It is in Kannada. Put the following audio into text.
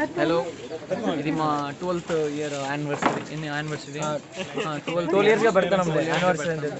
హలో ఇది మా ట్వెల్త్ ఇయర్ యానివర్సరీ ఎన్ని యానివర్సరీ ట్వెల్త్ ಟೋಲ್ ಇಯರ್ಸ್ಗೆ ಬರ್ತಾನೆ ನಮ್ದು ಆ್ಯನಿವರ್ಸರಿ